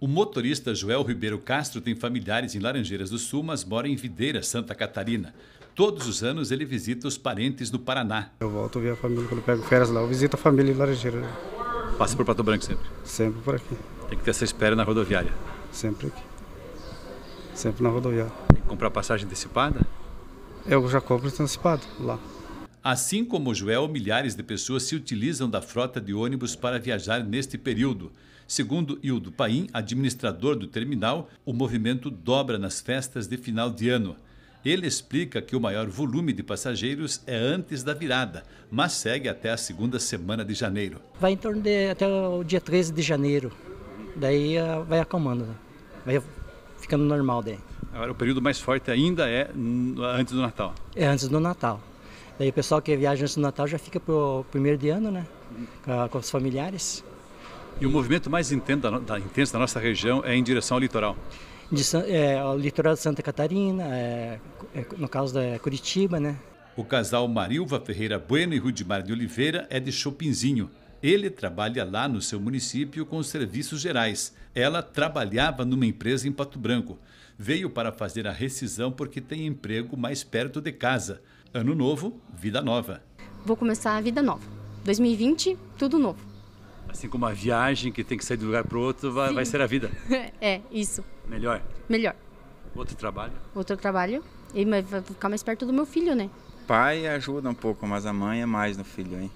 O motorista Joel Ribeiro Castro tem familiares em Laranjeiras do Sul, mas mora em Videira, Santa Catarina. Todos os anos ele visita os parentes no Paraná. Eu volto a ver a família quando pego férias lá. Eu visito a família em Laranjeiras. Passa por Pato Branco sempre? Sempre por aqui. Tem que ter essa espera na rodoviária? Sempre aqui. Sempre na rodoviária. Tem que comprar passagem antecipada? Eu já compro antecipado lá. Assim como o Joel, milhares de pessoas se utilizam da frota de ônibus para viajar neste período. Segundo Hildo Paim, administrador do terminal, o movimento dobra nas festas de final de ano. Ele explica que o maior volume de passageiros é antes da virada, mas segue até a segunda semana de janeiro. Vai em torno de até o dia 13 de janeiro. Daí uh, vai acalmando, né? vai ficando normal daí. Agora o período mais forte ainda é antes do Natal. É antes do Natal. Daí o pessoal que viaja antes do Natal já fica pro primeiro de ano, né? Com, com os familiares. E o movimento mais intenso da, da, intenso da nossa região é em direção ao litoral? De, é, o litoral de Santa Catarina, é, é, no caso da Curitiba, né? O casal Marilva Ferreira Bueno e Rudimar de Oliveira é de Chopinzinho. Ele trabalha lá no seu município com os serviços gerais. Ela trabalhava numa empresa em Pato Branco. Veio para fazer a rescisão porque tem emprego mais perto de casa. Ano novo, vida nova. Vou começar a vida nova. 2020, tudo novo. Assim como a viagem que tem que sair de um lugar para o outro, vai, vai, ser a vida. é, isso. Melhor? Melhor. Outro trabalho? Outro trabalho. E vai ficar mais perto do meu filho, né? pai ajuda um pouco, mas a mãe é mais no filho, hein?